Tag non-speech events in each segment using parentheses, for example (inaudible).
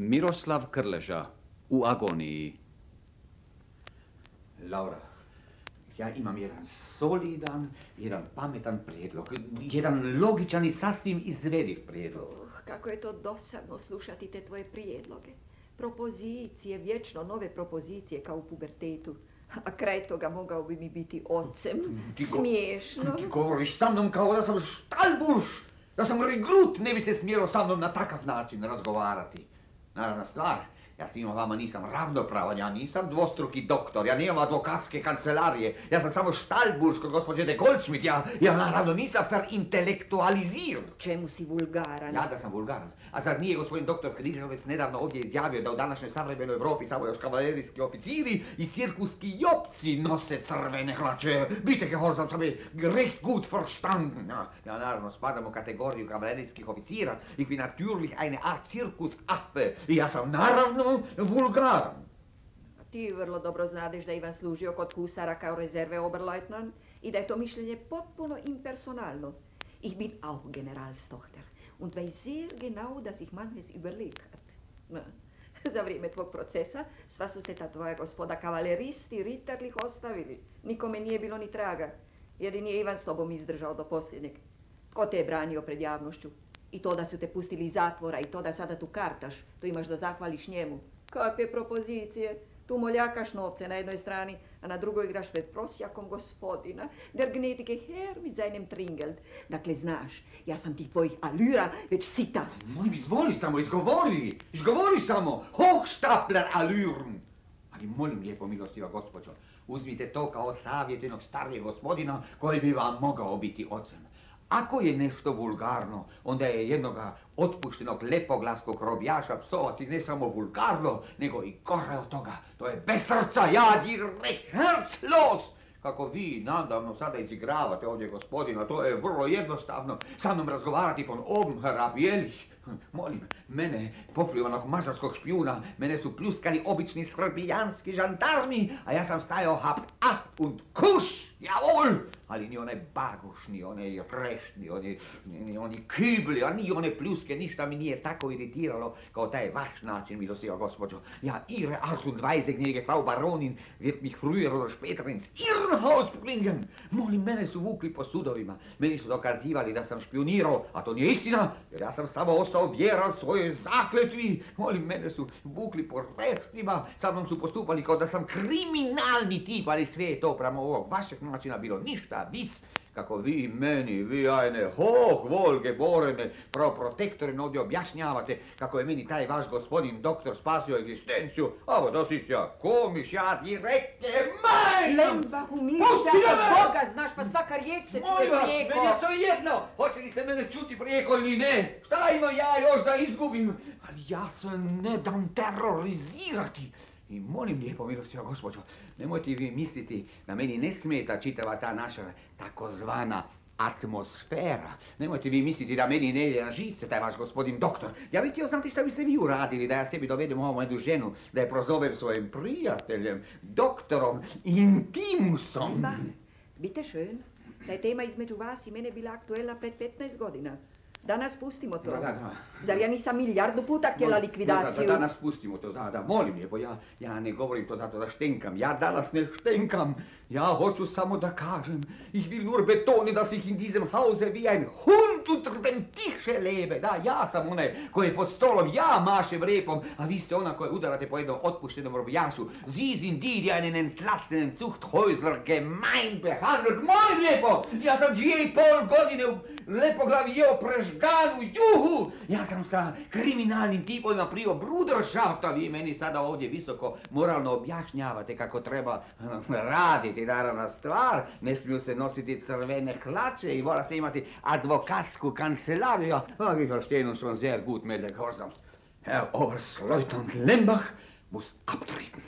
Miroslav Krleža u agoniji. Laura, ja imam jedan solidan, jedan pametan prijedlog, jedan logičan i sasvim izvediv prijedlog. Uh, kako je to dosadno slušati te tvoje prijedloge. Propozicije, vječno nove propozicije kao u pubertetu. A kraj toga mogao bi mi biti ocem. Smiješno. Ti govoriš sa mnom kao da sam štalbuš, da sam regrut, ne bi se smjelo sa mnom na takav način razgovarati. not on a star. Ja svima vama nisam ravnopravan, ja nisam dvostruki doktor, ja nijem advokatske kancelarije, ja sam samo štalbuš kod gospođe de Goldschmidt, ja, ja naravno nisam fer intelektualiziran. Čemu si vulgaran? Ja da sam vulgaran. A zar nije gospodin doktor Križovec nedavno ovdje izjavio da u današnjoj savremenoj Europi samo još kavalerijski oficiri i cirkuski jopci nose crvene hlače. Bitte gehorsam sam je recht gut verstanden. Ja, naravno spadam u kategoriju kavalerijskih oficira. Ich bin natürlich eine Art Zirkusaffe. I ja sam naravno vulgaran. Ti vrlo dobro znadeš da Ivan služio kod husara kao rezerve Oberleutnant i da je to mišljenje potpuno impersonalno. Ich bin auch Generalstochter und weiß sehr genau, dass ich manches überlegt hat. (laughs) Za vrijeme tvog procesa sva su te ta tvoja gospoda kavaleristi, ritarlih ostavili. Nikome nije bilo ni traga. Jedini je Ivan s tobom izdržao do posljednjeg. Tko te je branio pred javnošću? I to da su te pustili iz zatvora i to da sada tu kartaš, to imaš da zahvališ njemu. Kakve propozicije? Tu moljakaš novce na jednoj strani, a na drugoj igraš pred prosjakom gospodina. Der gnetike Herr mit seinem Tringeld. Dakle, znaš, ja sam ti tvojih alura već sita. Molim, izvoli samo, izgovori, izgovori samo, hochstapler alurn. Ali molim lijepo, milostiva gospođo, uzmite to kao savjet jednog starijeg gospodina koji bi vam mogao biti ocem. Ako je nešto vulgarno, onda je jednoga otpuštenog lepoglaskog robijaša psovati ne samo vulgarno, nego i gore od toga. To je bez srca, ja direkt herzlos! Kako vi nadavno sada izigravate ovdje gospodina, to je vrlo jednostavno. Sa mnom razgovarati von oben, herab, Molim, mene, popljivanog mažarskog špijuna, mene su pljuskali obični srbijanski žandarmi, a ja sam stajao hap acht und kuš, javol! Ali ni onaj baguš, ni onaj rešni, oni, ni oni kibli, a ni one pljuske, ništa mi nije tako iritiralo kao taj vaš način, milostiva gospođo. Ja, ihre Art und Weise, gnjege Frau Baronin, wird mich früher oder später ins Irrenhaus bringen. Molim, mene su vukli po sudovima, meni su dokazivali da sam špionirao, a to nije istina, jer ja sam samo ostao vjeran svojoj zakletvi. Molim, mene su vukli po reštima, sa mnom su postupali kao da sam kriminalni tip, ali sve je to prema ovog vašeg načina bilo ništa, vic, kako vi meni, vi ajne, hoh, volge, borene, pro protektorin ovdje objašnjavate kako je meni taj vaš gospodin doktor spasio egzistenciju, a da si ja komiš, ja direktne majnom! Lembahu, se ako Boga znaš, pa svaka riječ se čuje prijeko. Meni je jedno, hoće li se mene čuti prijeko ili ne, šta ima ja još da izgubim, ali ja se ne dam terorizirati. I molim lijepo, milostiva gospođo, nemojte vi misliti da meni ne smeta čitava ta naša takozvana atmosfera. Nemojte vi misliti da meni ne ide na živce taj vaš gospodin doktor. Ja bih htio znati šta biste vi uradili da ja sebi dovedem ovom jednu ženu, da je prozovem svojim prijateljem, doktorom Intimusom. Ba, bite schön. Da je tema između vas i mene bila aktuelna pred 15 godina. Danas pustimo to. Da, da, Zar ja nisam milijardu puta htjela likvidaciju? Da, danas pustimo to, da, da, molim lijepo, ja, ja ne govorim to zato da štenkam, ja danas ne štenkam, ja hoću samo da kažem, ich will nur betonen, dass ich in diesem Hause wie ein Hund unter dem Tische lebe, da, ja sam onaj koji je pod stolom, ja mašem repom, a vi ste ona koja udarate po jednom otpuštenom robijašu, Sie sind die, die einen entlassenen Zuchthäusler gemein behandelt, molim lijepo, ja sam dvije i pol godine u lepoglavi jeo prežganu juhu, ja sam sa kriminalnim tipovima prio bruderschaft, vi meni sada ovdje visoko moralno objašnjavate kako treba raditi, naravna stvar, ne smiju se nositi crvene hlače i mora se imati advokatsku kancelariju, a vi verstehen schon sehr gut mit der Gehorsams. Herr Oberstleutnant Lembach muss abtreten.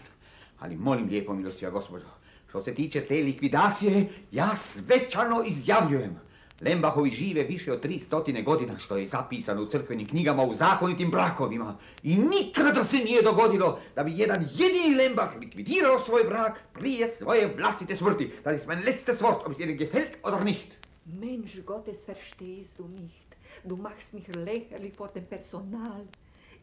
Ali molim lijepo milostiva gospođo, što se tiče te likvidacije, ja svečano izjavljujem. Lembahovi žive više od tri stotine godina što je zapisano u crkvenim knjigama u zakonitim brakovima. I nikada se nije dogodilo da bi jedan jedini Lembach likvidirao svoj brak prije svoje vlastite smrti. Das ist mein letztes Wort, ob es Ihnen gefällt oder nicht. Mensch Gottes, verstehst du nicht? Du machst mich lächerlich vor dem Personal.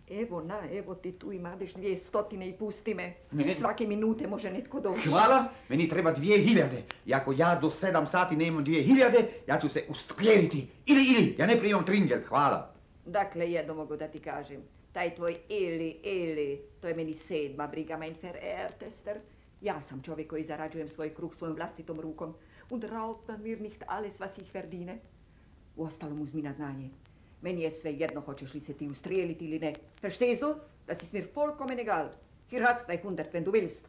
Evo na, evo ti tu imaš dvije stotine i pusti me. Ne. Svake minute može netko doći. Hvala, meni treba dvije hiljade. I ako ja do sedam sati nemam dvije hiljade, ja ću se ustrijeliti. Ili, ili, ja ne primam tringel, hvala. Dakle, jedno mogu da ti kažem. Taj tvoj ili, ili, to je meni sedma briga, mein verehrtester. Ja sam čovjek koji zarađujem svoj kruh svojom vlastitom rukom. Und raubt man mir nicht alles, was ich verdiene. U ostalom uzmi na znanje. Meni je sve jedno hoćeš li se ti ustrijeliti ili ne. Verstehst du? Das ist mir vollkommen egal. Hier hast du 100, wenn du willst.